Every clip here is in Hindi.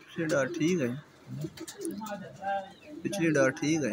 पिछली डार ठीक है। पिछली डार ठीक है।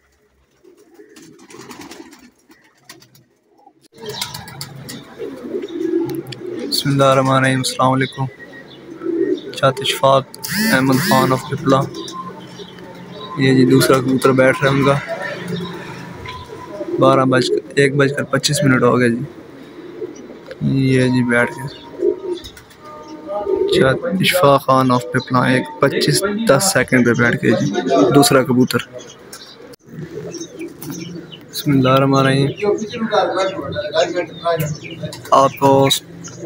बसमीम चात इशफाक अहमद ख़ान ऑफ़ पिपला ये जी दूसरा कबूतर बैठ रहा है उनका। बारह बज एक बजकर पच्चीस मिनट हो गए जी। ये जी बैठ गए। चात इशफाक ख़ान ऑफ़ पिपला एक पच्चीस दस सेकंड पे बैठ गए जी। दूसरा कबूतर। आपको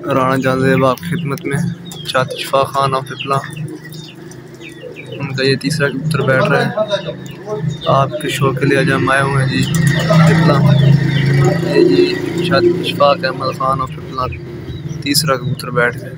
राना जानजेब आप खिदमत में चात शफा खान और पिपला, उनका ये तीसरा कबूतर बैठ रहा है। आपके शो के लिए जब आए हुए हैं जी, पिपला। ये जी चात शफाक अहमद खान और पिपला, तीसरा कबूतर बैठ गए